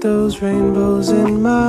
those rainbows in my